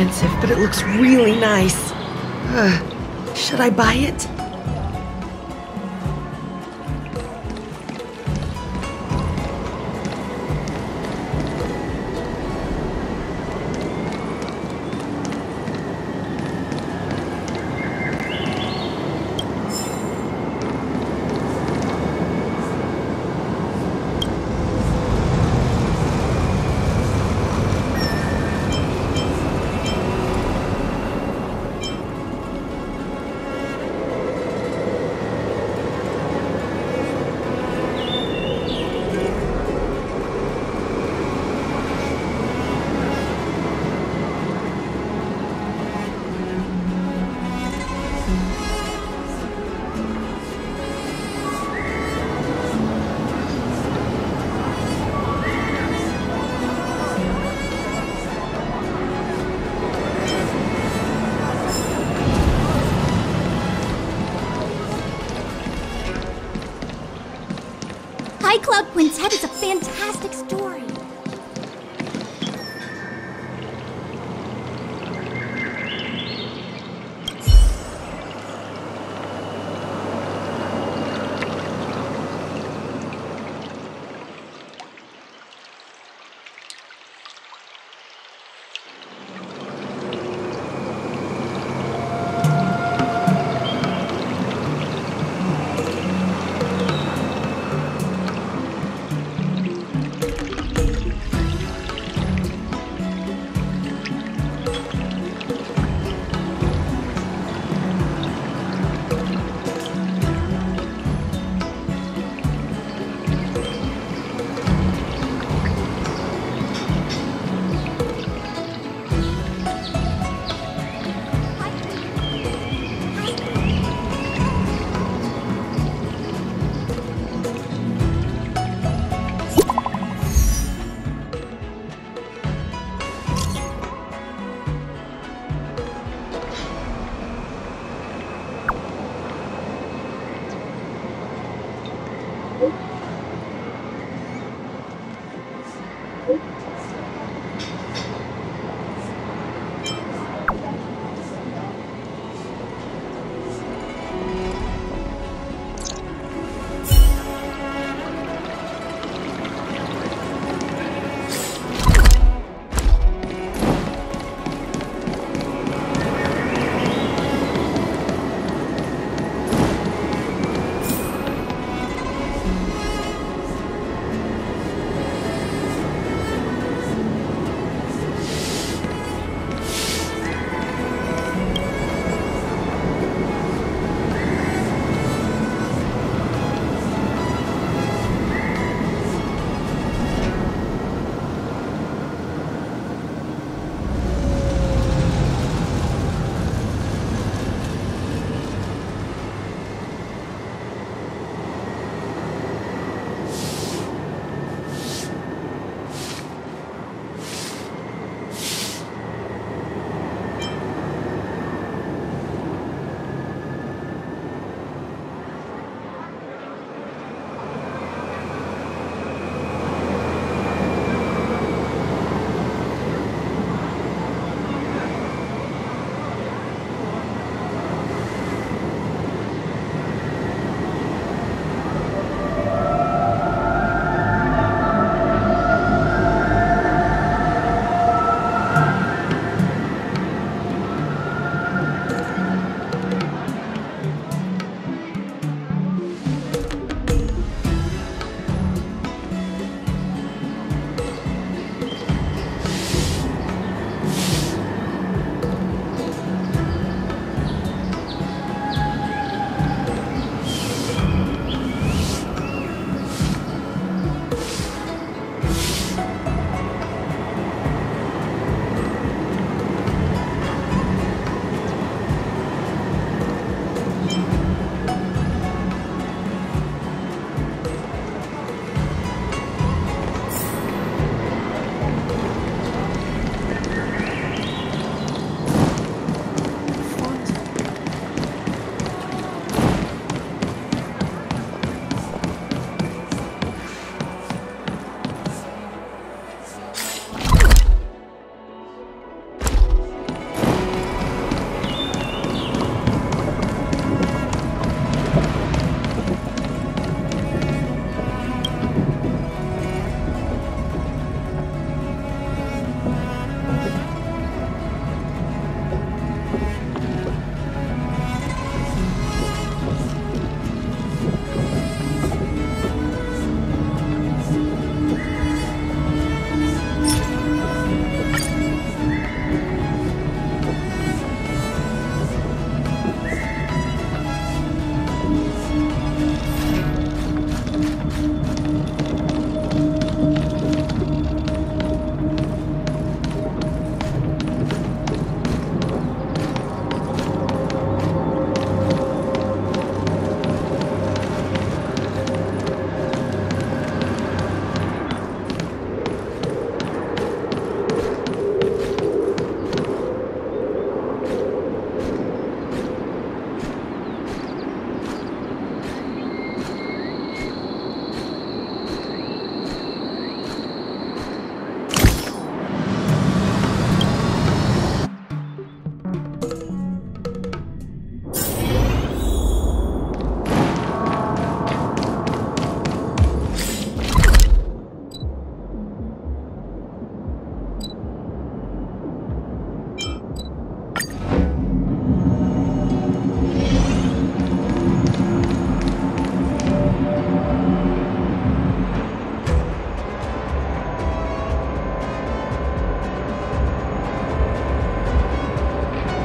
expensive, but it looks really nice. Uh, should I buy it? Cloud Quintet is a fantastic story.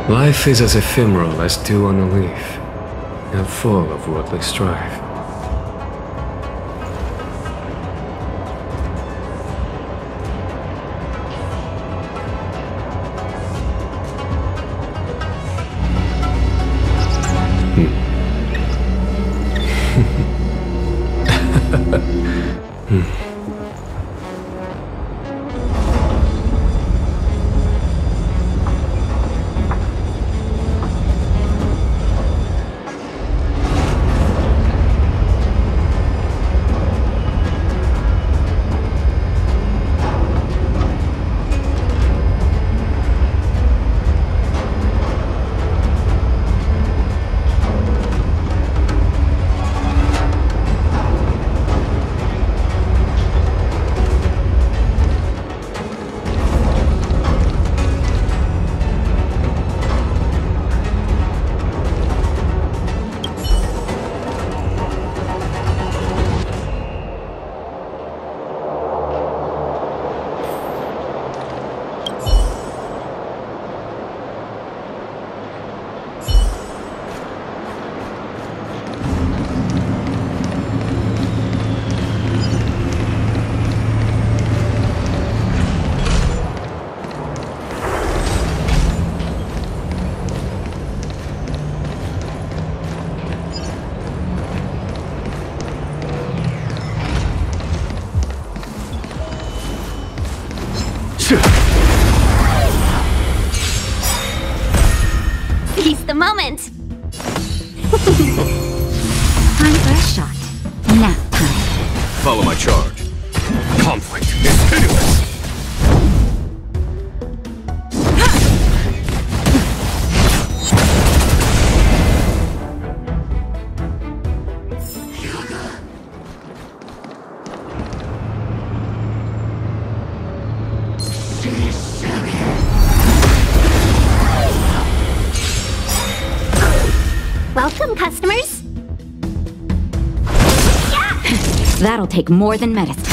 Life is as ephemeral as dew on a leaf, and full of worldly strife. That'll take more than medicine.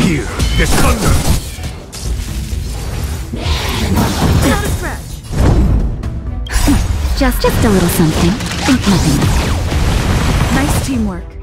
Hear this thunder. Just, just a little something. Think nothing. Nice teamwork.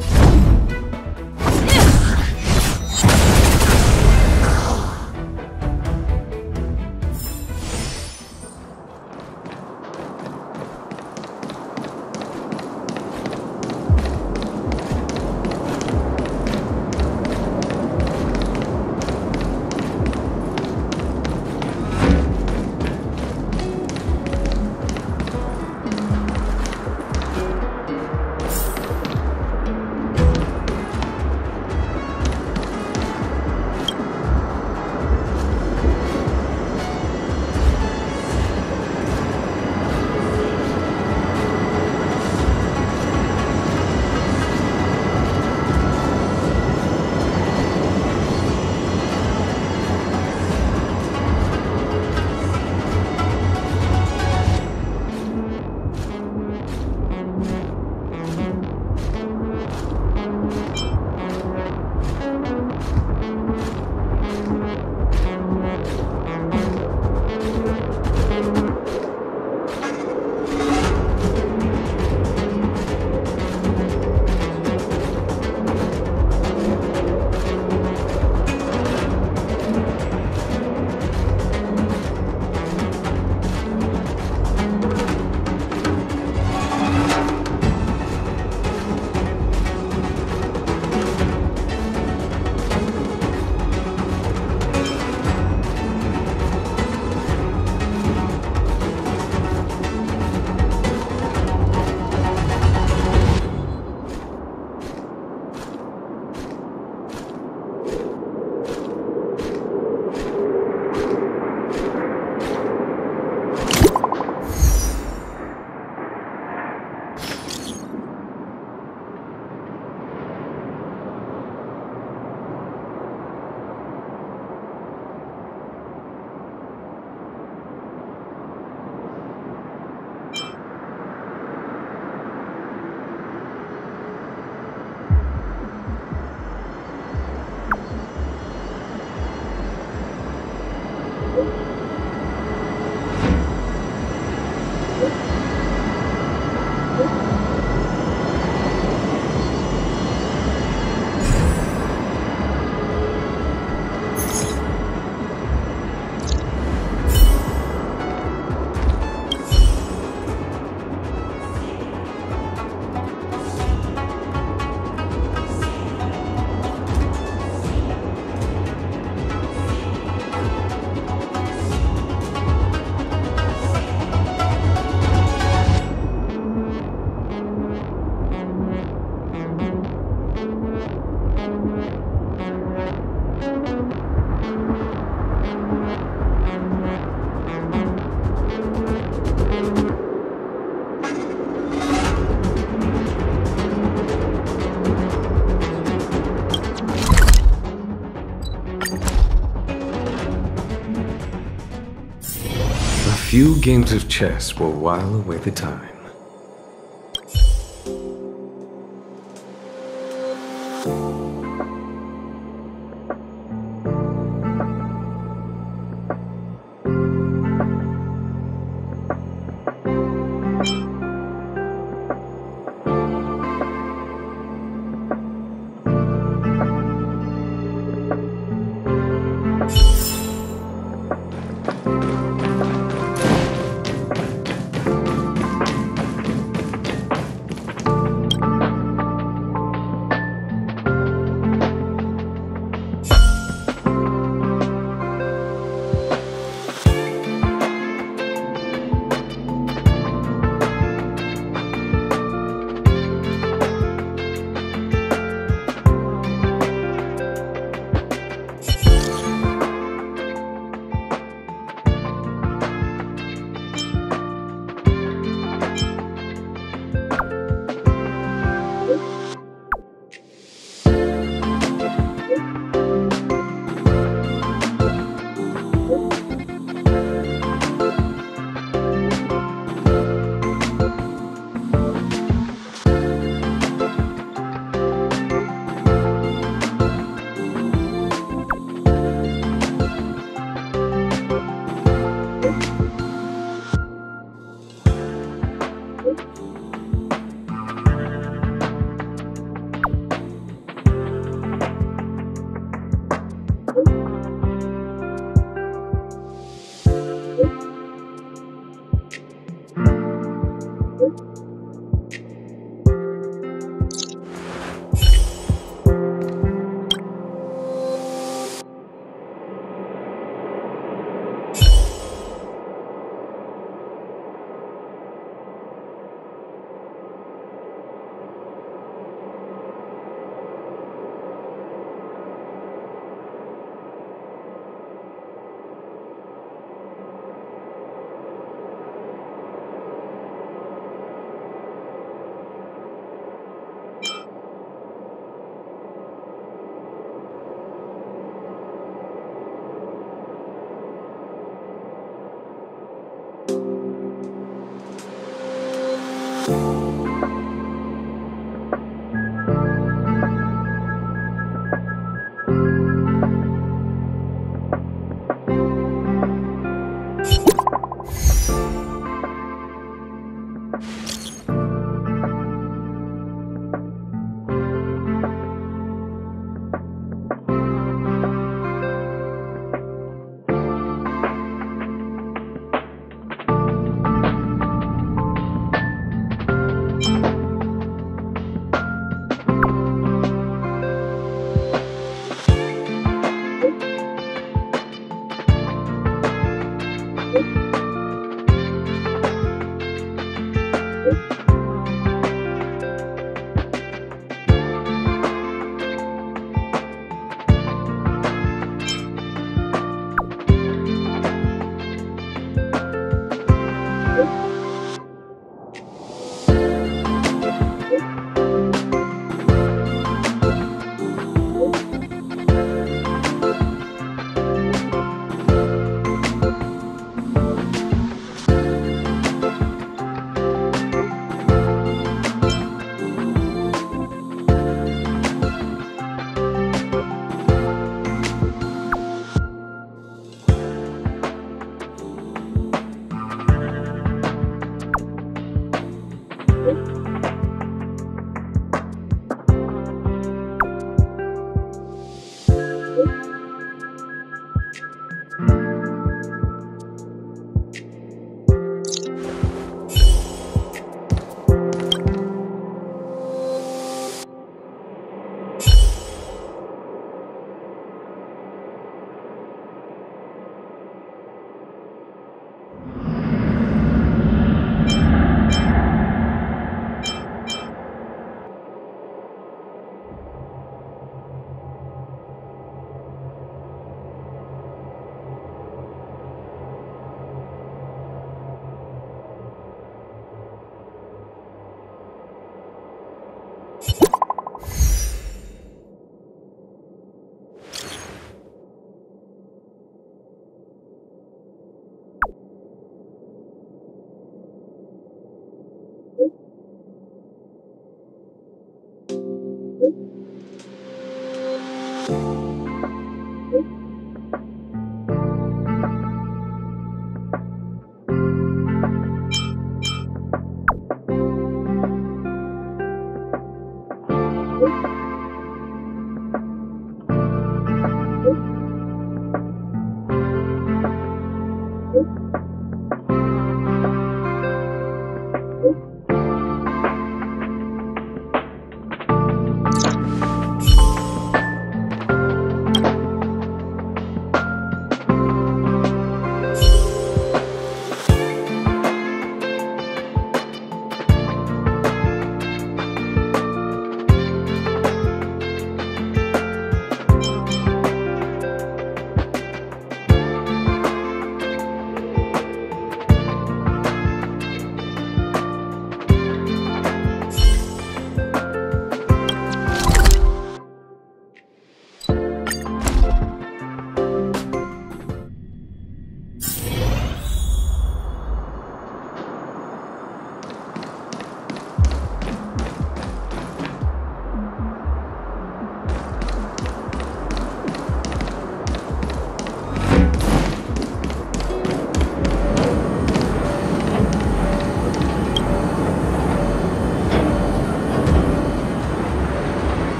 Few games of chess will while away the time.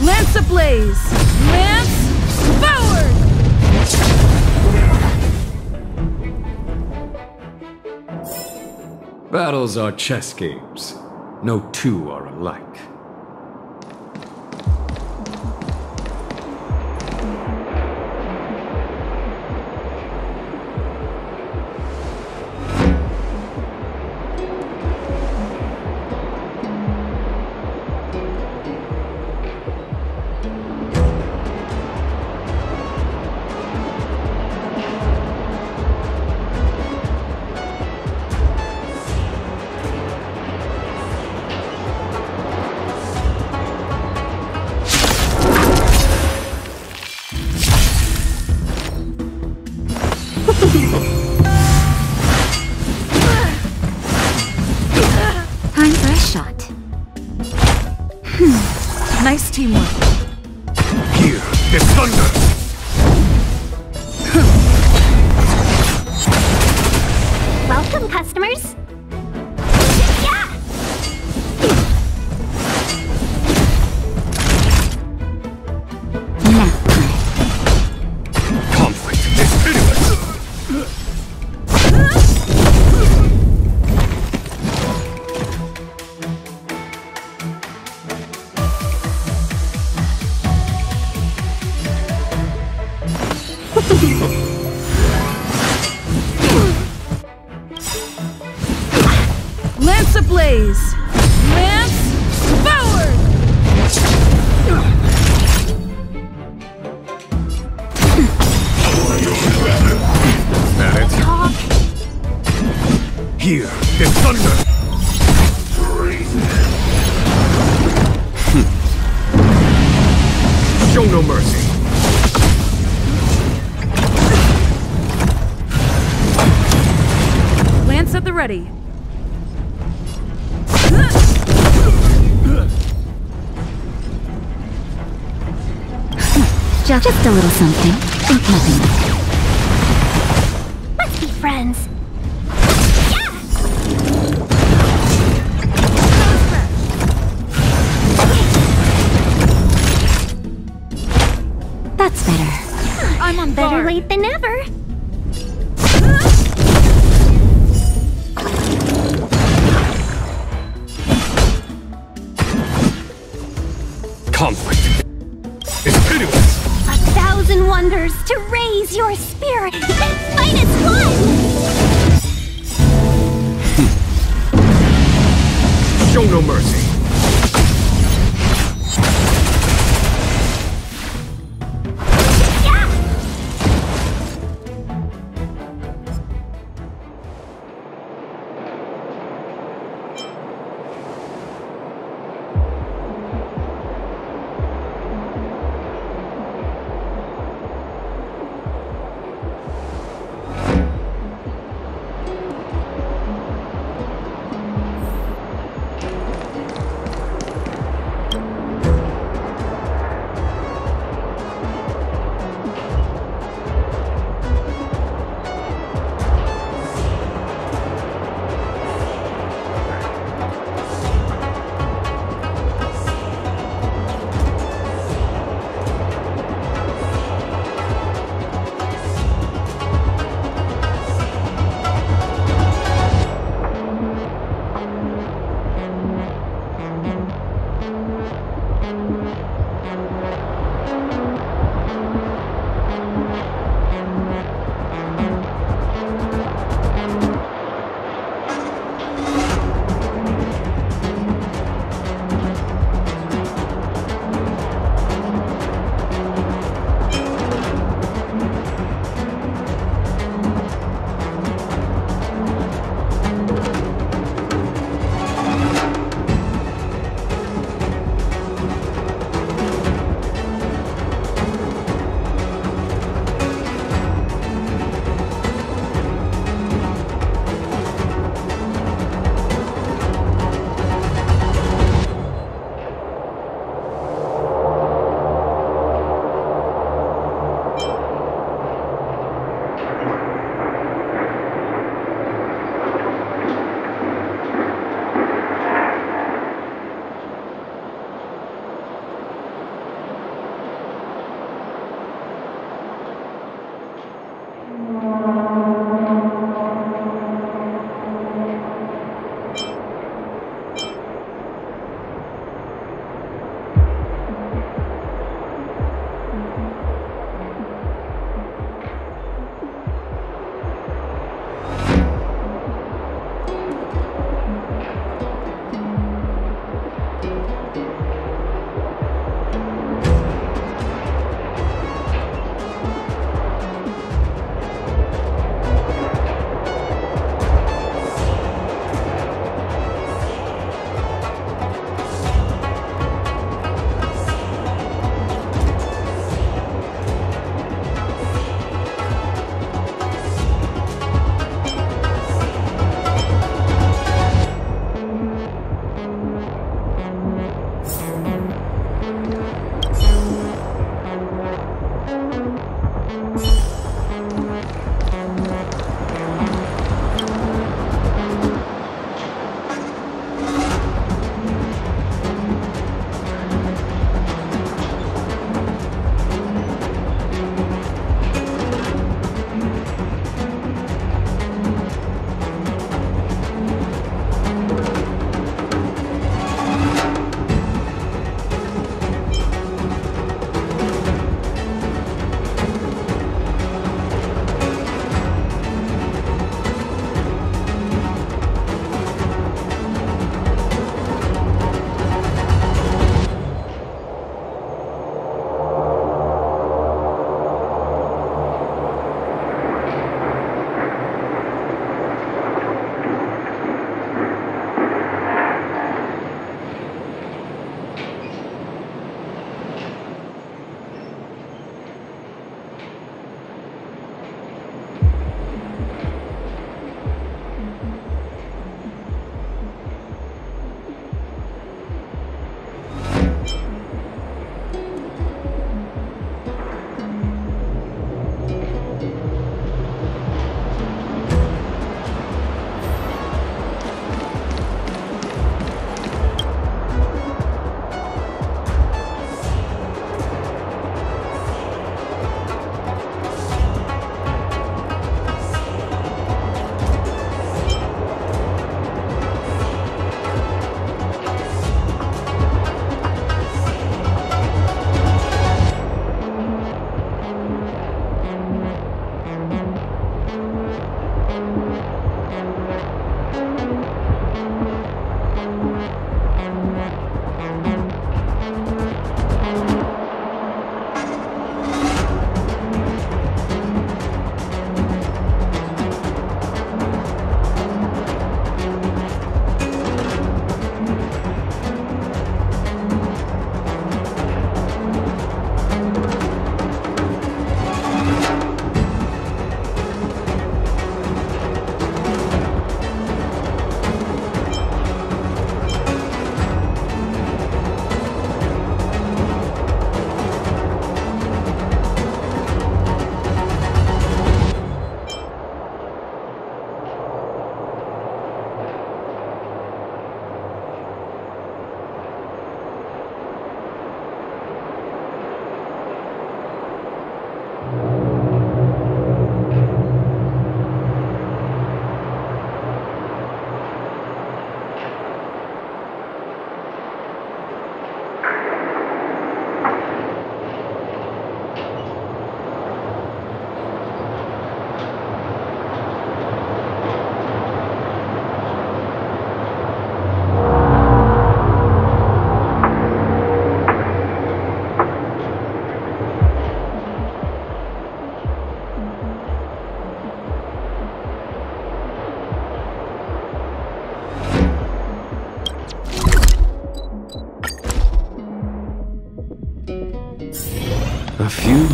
Lance ablaze! Lance forward! Battles are chess games. No two are alike. Just, a little something. Think nothing. Let's be friends. That's better. I'm on Better late than never. Your. Fight as one. Show no mercy.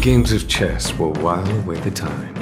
Games of chess will while away the time.